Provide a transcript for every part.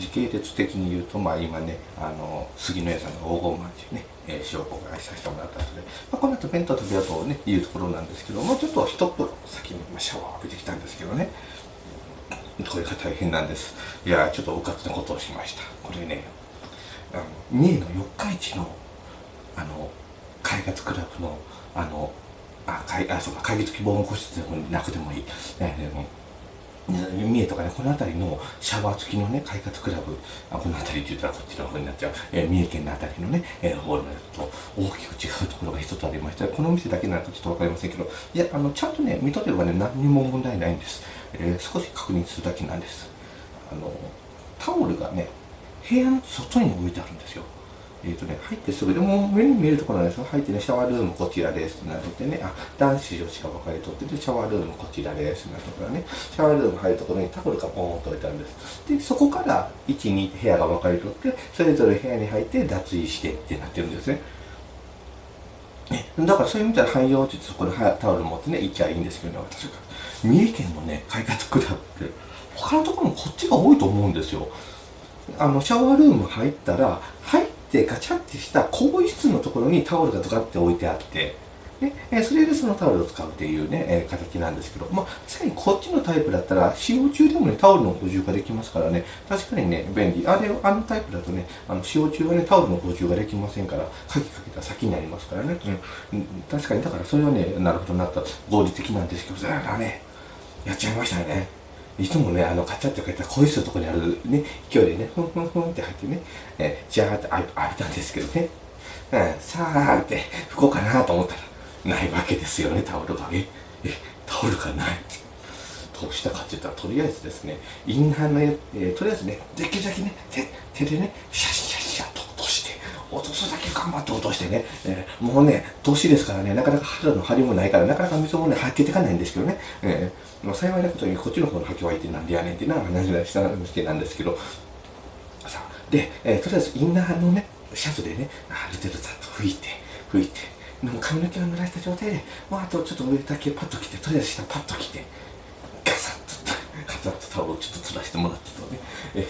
時系列的に言うと、まあ、今ねあの杉野屋さんの黄金まんじゅうね、えー、塩こが愛させてもらった後で、まあ、この後弁当食べようと、ね、いうところなんですけどもうちょっと一風呂先にシャワー浴びてきたんですけどね。これが大変なんです。いやちょっとうかつなことをしました。これねあの三重の四日市のあの開発クラブのあのあかいあそうか会議付き防音個室でもなくてもいい、ね、でも三重とかね、この辺りのシャワー付きのね、快活クラブ、あこの辺りって言ったらこっちの方になっちゃう、えー、三重県の辺りのね、えー、ホールのやつと大きく違うところが一つありまして、この店だけならちょっとわかりませんけど、いや、あの、ちゃんとね、見とればね、何にも問題ないんです。えー、少し確認するだけなんです。あの、タオルがね、部屋の外に置いてあるんですよ。えっ、ー、とね、入ってすぐでも目に見えるところなんですよ。入ってね、シャワールームこちらですってなってね、あ、男子女子が分かれとってて、シャワールームこちらですってなってからね、シャワールーム入るところにタオルがポーンと置いてあるんです。で、そこから1、2部屋が分かれとって、それぞれ部屋に入って脱衣してってなってるんですね。ね、だからそういう意味では汎用ってそこでタオル持ってね、行きゃいいんですけどね、私が。三重県のね、開発クラブって、他のところもこっちが多いと思うんですよ。あの、シャワールーム入ったら、入ってガチャってした更衣室のところにタオルがドカって置いてあって、ね、えそれでそのタオルを使うっていうね、え形なんですけど、まあ、確かにこっちのタイプだったら、使用中でもね、タオルの補充ができますからね、確かにね、便利。あれ、あのタイプだとね、あの使用中はね、タオルの補充ができませんから、鍵かけた先になりますからね。うん、確かに、だからそれはね、なるほどなった合理的なんですけど、だね、やっちゃいましたね。いつもね、あの、カチャって書いた更衣室のとこにあるね、勢いでね、ふんふんふんって入ってね、えー、ジャーって浴びたんですけどね、うん、さーって拭こうかなと思ったら、ないわけですよね、タオルが。え、え、タオルがない。どうしたかって言ったら、とりあえずですね、インナーの、えー、とりあえずね、できるだけね、手、手でね、シャッシャッシャッと落として、落とすだけ頑張って落としてね、えー、もうね、年ですからね、なかなか肌の張りもないから、なかなか水もね、はっけていかないんですけどね、えーまあ、幸いなことにこっちの方の波形相手なんでやねんってな話がしたしてなんですけどさで、えー、とりあえずインナーのねシャツでねある程度ざっと拭いて拭いてでも髪の毛を濡らした状態でもうあとちょっと上だけパッと着てとりあえず下パッと着て飾ったタオルをちょっとつらしてもらってとねえ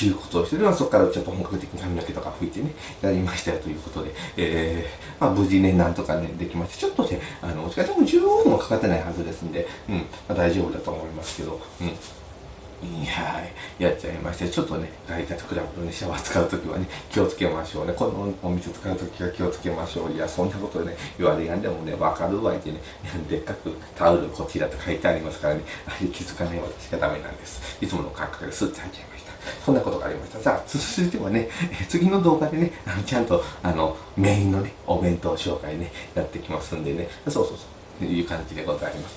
いうことをしてるのはそこからちょっと本格的に髪の毛とか拭いてねやりましたよということで、えー、まあ、無事ねなんとかねできましてちょっとねあの多分15分もかかってないはずですんで、うんまあ、大丈夫だと思いますけど、うん。はいやっちゃいまして、ちょっとね、外活クラブの、ね、シャワー使うときはね、気をつけましょうね。このお水使うときは気をつけましょう。いや、そんなことね、言われやんでもね、わかるわいてね、でっかくタオルこちらと書いてありますからね、あれ気づかない私がダメなんです。いつもの感覚でスッて入っちゃいました。そんなことがありました。さあ、続いてはね、次の動画でね、あのちゃんと、あの、メインのね、お弁当紹介ね、やってきますんでね、そうそうそう、いう感じでございます。